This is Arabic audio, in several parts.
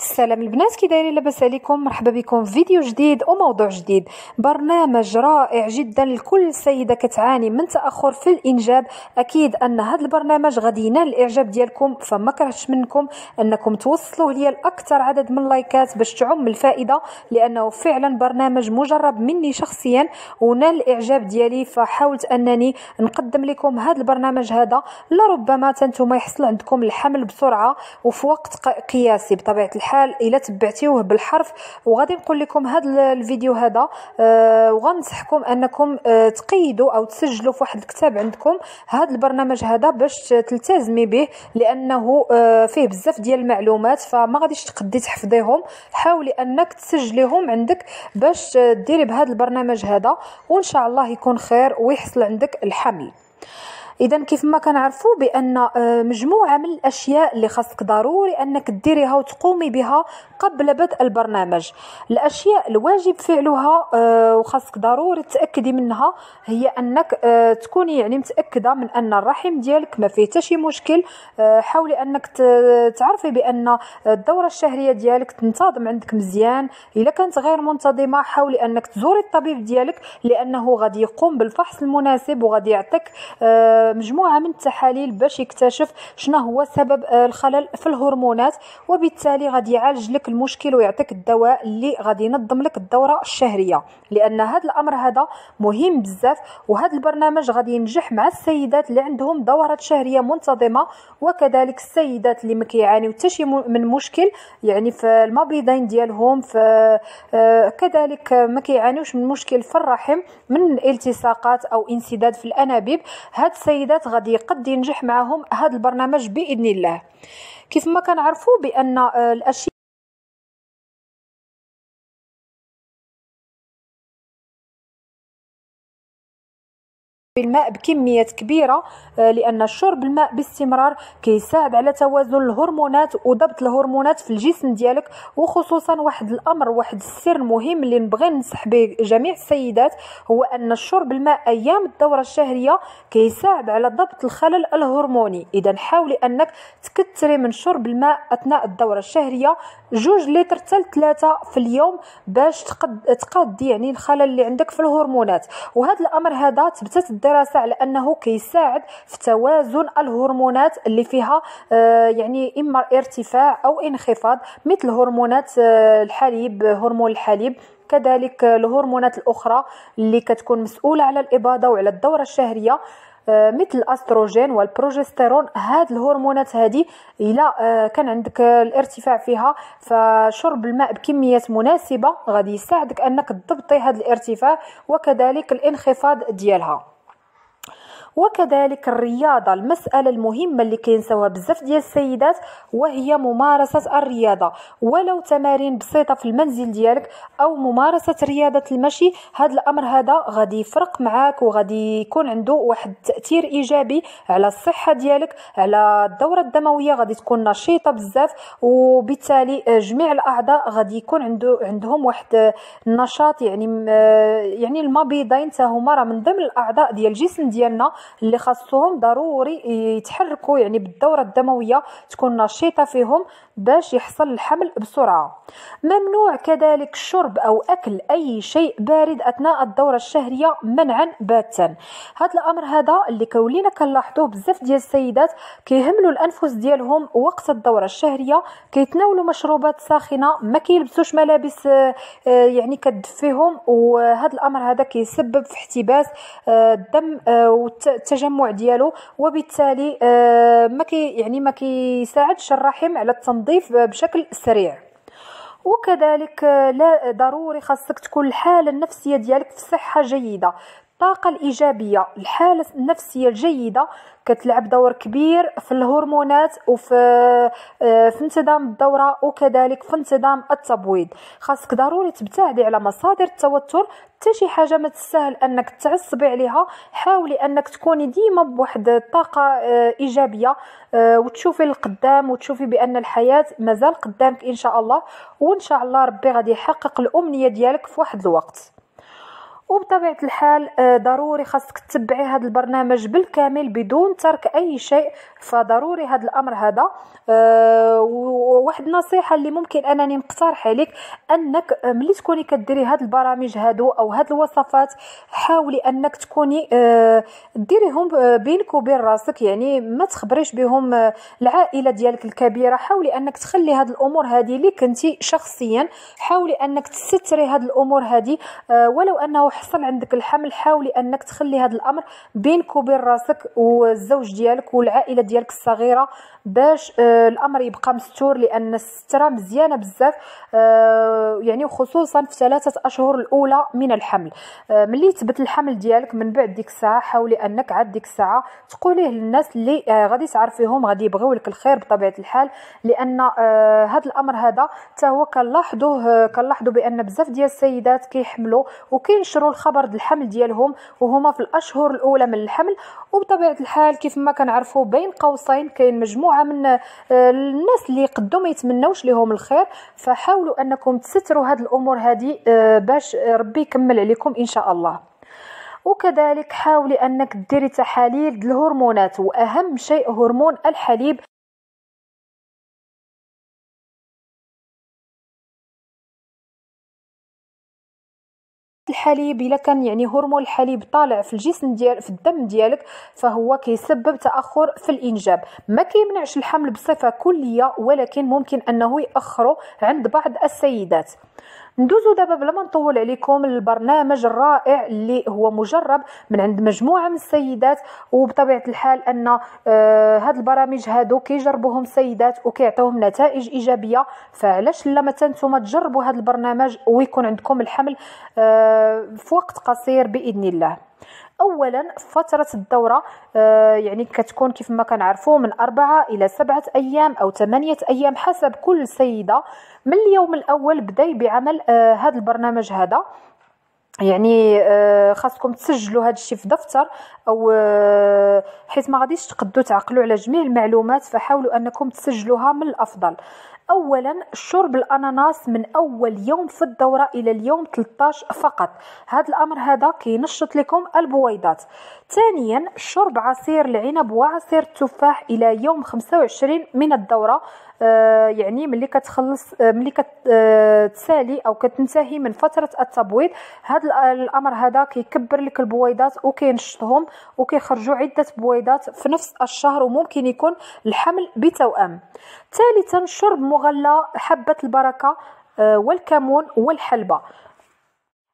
السلام البنات كي دايرين لاباس عليكم مرحبا بكم في فيديو جديد وموضوع جديد. برنامج رائع جدا لكل سيدة كتعاني من تأخر في الإنجاب. أكيد أن هذا البرنامج غادي ينال الإعجاب ديالكم فما كرهتش منكم أنكم توصلوه ليا لأكثر عدد من اللايكات باش تعم الفائدة لأنه فعلا برنامج مجرب مني شخصيا ونال الإعجاب ديالي. فحاولت أنني نقدم لكم هذا البرنامج هذا لربما تنتم يحصل عندكم الحمل بسرعة وفي وقت قياسي بطبيعة الحال. الحال إلا تبعتيوه بالحرف. وغادي نقول لكم هذا الفيديو هذا آه وغنصحكم أنكم آه تقيدوا أو تسجلوا في واحد الكتاب عندكم هذا البرنامج هذا باش تلتزمي به لأنه آه فيه بزاف ديال المعلومات فما غاديش تقدي تحفظيهم. حاولي أنك تسجليهم عندك باش ديري بهذا البرنامج هذا وإن شاء الله يكون خير ويحصل عندك الحمل اذا كيف ما كنعرفوا بأن آه، مجموعة من الأشياء اللي خاصك ضروري أنك ديريها وتقومي بها قبل بدء البرنامج. الأشياء الواجب فعلها آه، وخاصك ضروري تاكدي منها هي أنك آه، تكوني يعني متأكدة من أن الرحم ديالك ما فيه شي مشكل. حاولي أنك تعرفي بأن الدورة الشهرية ديالك تنتظم عندك مزيان. إلا كانت غير منتظمة حاولي أنك تزوري الطبيب ديالك لأنه غادي يقوم بالفحص المناسب وغادي يعطيك مجموعة من التحاليل باش يكتشف شنو هو سبب آه، الخلل في الهرمونات وبالتالي غادي يعالج لك المشكل ويعطيك الدواء اللي غادي ينظم لك الدورة الشهرية. لأن هذا الأمر هذا مهم بزاف وهذا البرنامج غادي ينجح مع السيدات اللي عندهم دورات شهرية منتظمة وكذلك السيدات اللي ما كيعانيو حتى شي من مشكل يعني في المبيضين ديالهم في آه، كذلك ما كيعانيوش من مشكل في الرحم من التصاقات أو انسداد في الأنابيب. هاد السيدات غادي قد ينجح معهم هذا البرنامج بإذن الله. كيف ما كنعرفوا بأن آه، الأشياء بالماء بكميات كبيرة آه، لأن شرب الماء باستمرار كيساعد على توازن الهرمونات وضبط الهرمونات في الجسم ديالك وخصوصا واحد الأمر واحد السر مهم اللي نبغي ننصح به جميع السيدات هو أن شرب الماء أيام الدورة الشهرية كيساعد على ضبط الخلل الهرموني. إذا حاولي أنك تكثري من شرب الماء أثناء الدورة الشهرية جوج لتر حتى ثلاثة في اليوم باش تقضي يعني الخلل اللي عندك في الهرمونات. وهذا الأمر هذا تبتت الدراسة على انه كيساعد في توازن الهرمونات اللي فيها آه يعني إما ارتفاع أو انخفاض مثل هرمونات آه الحليب هرمون الحليب. كذلك الهرمونات الأخرى اللي كتكون مسؤولة على الإباضة وعلى الدورة الشهرية آه، مثل الأستروجين والبروجستيرون. هاد الهرمونات هذه إلا كان عندك الارتفاع فيها فشرب الماء بكميات مناسبة غادي يساعدك أنك تضبطي هذا الارتفاع وكذلك الانخفاض ديالها. وكذلك الرياضه المسألة المهمة اللي كينساوها بزاف ديال السيدات وهي ممارسة الرياضة. ولو تمارين بسيطة في المنزل ديالك أو ممارسة رياضة المشي هذا الأمر هذا غادي يفرق معاك وغادي يكون عنده واحد التاثير إيجابي على الصحة ديالك على الدورة الدموية غادي تكون نشيطة بزاف. وبالتالي جميع الأعضاء غادي يكون عنده عندهم واحد النشاط يعني يعني المبيضين حتى هما راه من ضمن الأعضاء ديال الجسم ديالنا. اللي خاصهم ضروري يتحركوا يعني بالدورة الدموية تكون نشيطة فيهم باش يحصل الحمل بسرعة. ممنوع كذلك شرب أو أكل أي شيء بارد أثناء الدورة الشهرية منعا باتا. هذا الأمر هذا اللي كولينا كنلاحظوه بزاف ديال السيدات كيهملوا الأنفس ديالهم وقت الدورة الشهرية كيتناولوا مشروبات ساخنة ما كيلبسوش ملابس آه، يعني كتدفيهم. وهذا الأمر هذا كيسبب في احتباس آه، الدم آه، التجمع ديالو وبالتالي آه، ما كي يعني ما كيساعدش الرحم على التنظيف بشكل سريع. وكذلك آه، لا ضروري خاصك تكون الحالة النفسية ديالك في صحة جيدة. الطاقة الإيجابية الحالة النفسية الجيدة كتلعب دور كبير في الهرمونات وفي آه، في انتظام الدورة وكذلك في انتظام التبويض. خاصك ضروري تبتعدي على مصادر التوتر. حتى شي حاجة ما تستاهل أنك تعصبي عليها حاولي أنك تكوني ديما بواحد الطاقة آه، إيجابية آه، وتشوفي القدام وتشوفي بأن الحياة مازال قدامك إن شاء الله. وإن شاء الله ربي غادي يحقق الأمنية ديالك في واحد الوقت. وبطبيعة الحال آه، ضروري خاصك تتبعي هذا البرنامج بالكامل بدون ترك أي شيء. فضروري هذا الأمر هذا. أه وواحد النصيحة اللي ممكن أنني نقترح عليك أنك ملي تكوني كديري هاد البرامج هادو أو هاد الوصفات حاولي أنك تكوني ديريهم بينك وبين راسك. يعني ما تخبريش بهم آه، العائلة ديالك الكبيرة. حاولي أنك تخلي هاد الأمور هذه لك انت شخصيا. حاولي أنك تستري هاد الأمور هذه ولو أنه حصل عندك الحمل حاولي أنك تخلي هذا الأمر بينك وبين راسك والزوج ديالك والعائلة ديالك الصغيرة باش آه الأمر يبقى مستور لأن السترة مزيانة بزاف آه يعني خصوصا في ثلاثة أشهر الأولى من الحمل. آه ملي يثبت الحمل ديالك من بعد ديك الساعة حاولي أنك عاد ديك الساعة تقوليه للناس اللي آه غادي تعرفيهم غادي يبغيو لك الخير بطبيعة الحال لأن آه هذا الأمر هذا حتى هو كنلاحظوه آه كنلاحظوا بأن بزاف ديال السيدات كيحملوا وكينشروا الخبر ديال الحمل ديالهم وهما في الأشهر الأولى من الحمل. وبطبيعة الحال كيف ما كنعرفوا بين قوسين كاين مجموعة من آه، الناس اللي قدوا ما يتمنوش لهم الخير. فحاولوا أنكم تستروا هذه الأمور هذه آه، باش ربي يكمل عليكم إن شاء الله. وكذلك حاولي أنك ديري تحاليل الهرمونات وأهم شيء هرمون الحليب الحليب إلا كان يعني هرمون الحليب طالع في الجسم ديال في الدم ديالك فهو كيسبب تأخر في الإنجاب. ما كيمنعش الحمل بصفة كلية ولكن ممكن أنه ياخره عند بعض السيدات. ندوزو دابا بلا ما نطول عليكم البرنامج الرائع اللي هو مجرب من عند مجموعة من السيدات وبطبيعة الحال أن آه هاد البرامج هادو كيجربوهم السيدات وكيعطيوهم نتائج إيجابية. فعلاش لا مثلا نتوما تجربوا هذا البرنامج ويكون عندكم الحمل آه في وقت قصير بإذن الله. اولا فترة الدورة آه يعني كتكون كيف ما كنعرفوا من أربعة إلى سبعة أيام أو ثمانية أيام حسب كل سيدة. من اليوم الأول بداي بعمل آه هذا البرنامج هذا. يعني آه خاصكم تسجلوا هذا الشيء في دفتر أو حيث ما غاديش تقدروا تعقلوا على جميع المعلومات فحاولوا أنكم تسجلوها من الأفضل. اولا شرب الأناناس من أول يوم في الدورة إلى اليوم 13 فقط. هذا الأمر هذا كينشط لكم البويضات. ثانيا شرب عصير العنب وعصير التفاح إلى يوم 25 من الدورة. يعني ملي كتخلص آه ملي كتسالي أو كتنتهي من فترة التبويض هذا الأمر هذا كيكبر لك البويضات وكينشطهم وكيخرجوا عدة بويضات في نفس الشهر وممكن يكون الحمل بتوأم. ثالثا شرب مغلى حبة البركة آه والكمون والحلبة.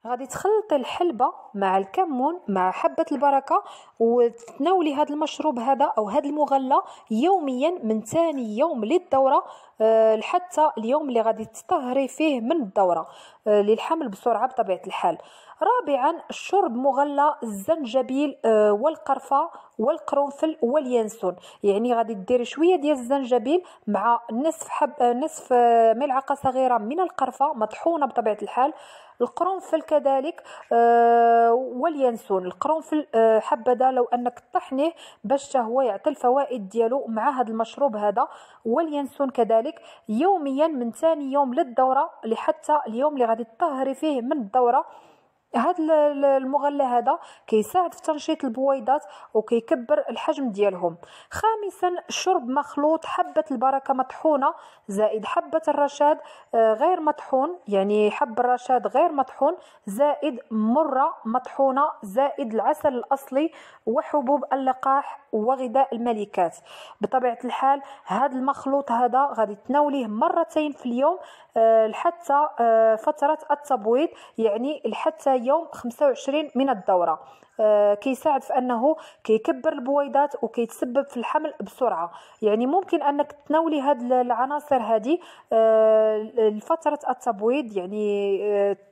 غادي تخلطي الحلبة مع الكمون مع حبة البركة وتناولي هذا المشروب هذا أو هذا المغلى يوميا من ثاني يوم للدورة. أه لحتى اليوم اللي غادي تطهري فيه من الدورة أه للحمل بسرعة بطبيعة الحال. رابعا شرب مغلى الزنجبيل أه والقرفة والقرنفل واليانسون. يعني غادي ديري شوية ديال الزنجبيل مع نصف حب نصف ملعقة صغيرة من القرفة مطحونة بطبيعة الحال. القرنفل كذلك آه واليانسون. القرنفل آه حبذا لو أنك طحنيه باش هو يعطي الفوائد ديالو مع هذا المشروب هذا. واليانسون كذلك. يوميا من ثاني يوم للدورة لحتى اليوم اللي غادي تطهري فيه من الدورة. هذا المغلى هذا كيساعد في تنشيط البويضات وكيكبر الحجم ديالهم. خامسا شرب مخلوط حبة البركة مطحونة زائد حبة الرشاد آه، غير مطحون يعني حب الرشاد غير مطحون زائد مرة مطحونة زائد العسل الأصلي وحبوب اللقاح وغذاء الملكات. بطبيعة الحال هذا المخلوط هذا غادي تناوليه مرتين في اليوم آه، لحتى آه، فترة التبويض يعني لحتى يوم 25 من الدورة. آه كيساعد في أنه كيكبر البويضات وكيتسبب في الحمل بسرعة. يعني ممكن أنك تناولي هاد العناصر هذه لفترة التبويض يعني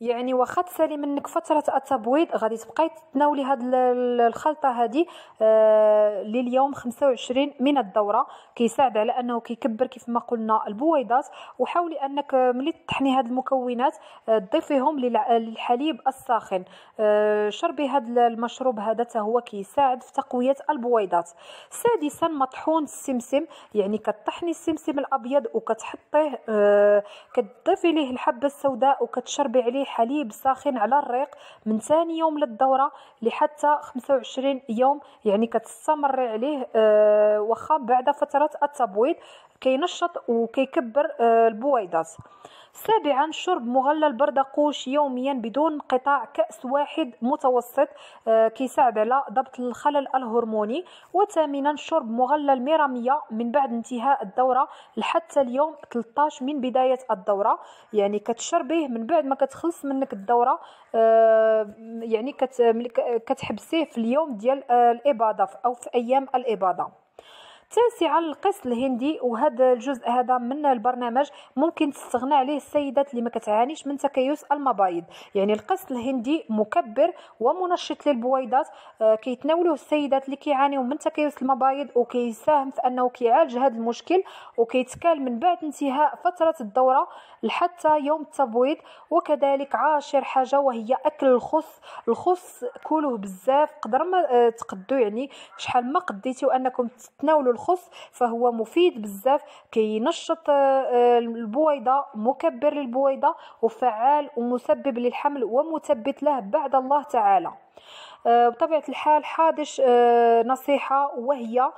يعني واخا تسالي منك فترة التبويض غادي تبقاي تناولي هاد الخلطة هادي آه لليوم 25 من الدورة. كيساعد على أنه كيكبر كيف ما قلنا البويضات. وحاولي أنك ملي تطحني هاد المكونات آه تضيفيهم للحليب الساخن. آه شربي هاد المشروب هذا هو كيساعد في تقوية البويضات. سادسا مطحون السمسم. يعني كطحني السمسم الأبيض وكتحطيه آه كتضيفي ليه الحبة السوداء وكتشربي عليه حليب ساخن على الريق من ثاني يوم للدورة لحتى 25 يوم يعني كتستمر عليه آه بعد فترة التبويض كينشط وكيكبر آه البويضات. سابعا شرب مغلى البردقوش يوميا بدون انقطاع كأس واحد متوسط آه، كيساعد على ضبط الخلل الهرموني. وثامنا شرب مغلى الميرامية من بعد انتهاء الدورة لحتى اليوم 13 من بداية الدورة. يعني كتشربيه من بعد ما كتخلص منك الدورة آه، يعني كتحبسيه في اليوم ديال آه، الإباضة أو في أيام الإباضة تاسعا القسط الهندي وهذا الجزء هذا من البرنامج ممكن تستغنى عليه السيدات اللي ما كتعانيش من تكيس المبايض. يعني القسط الهندي مكبر ومنشط للبويضات. آه كيتناولوه السيدات اللي كيعانيو من تكيس المبايض وكيساهم في أنه كيعالج هذا المشكل وكيتكال من بعد انتهاء فترة الدورة لحتى يوم التبويض. وكذلك عاشر حاجة وهي أكل الخس. الخس كلوه بزاف. قدر ما آه تقدو يعني شحال ما قديتو أنكم تتناولوا الخص فهو مفيد بزاف كينشط آه، البويضة مكبر للبويضة وفعال ومسبب للحمل ومثبت له بعد الله تعالى. آه، بطبيعة الحال حادش آه، نصيحة وهي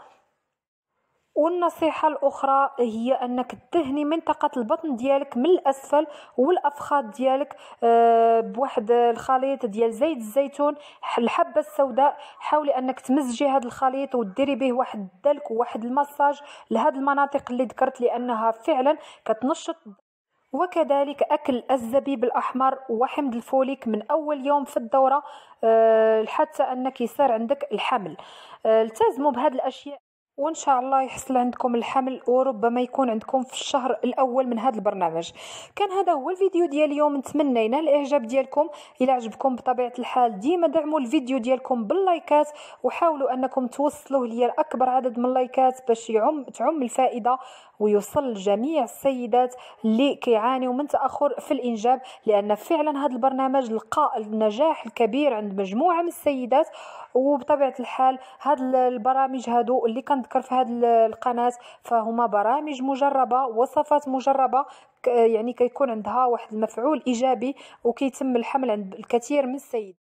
والنصيحة الأخرى هي أنك تهني منطقة البطن ديالك من الأسفل والأفخاذ ديالك آه، بواحد الخليط ديال زيت الزيتون الحبة السوداء. حاولي أنك تمزجي هذا الخليط وديري به واحد الدلك وواحد المساج لهاد المناطق اللي ذكرت لأنها فعلا كتنشط. وكذلك أكل الزبيب الأحمر وحمض الفوليك من أول يوم في الدورة آه، حتى أنك يصير عندك الحمل. آه، التزموا بهذه الأشياء. وإن شاء الله يحصل عندكم الحمل وربما يكون عندكم في الشهر الأول من هذا البرنامج. كان هذا هو الفيديو ديال اليوم. نتمنى ينال الإعجاب ديالكم. إلى عجبكم بطبيعة الحال ديما دعموا الفيديو ديالكم باللايكات وحاولوا أنكم توصلوه ليا لأكبر عدد من اللايكات باش يعم تعم الفائدة ويوصل لجميع السيدات اللي كيعانيوا من تأخر في الإنجاب لأن فعلا هذا البرنامج لقى النجاح الكبير عند مجموعة من السيدات. وبطبيعة الحال هاد البرامج هادو اللي كنذكر في هذه القناة فهما برامج مجربة وصفات مجربة يعني كيكون عندها واحد المفعول إيجابي وكيتم الحمل عند الكثير من السيدات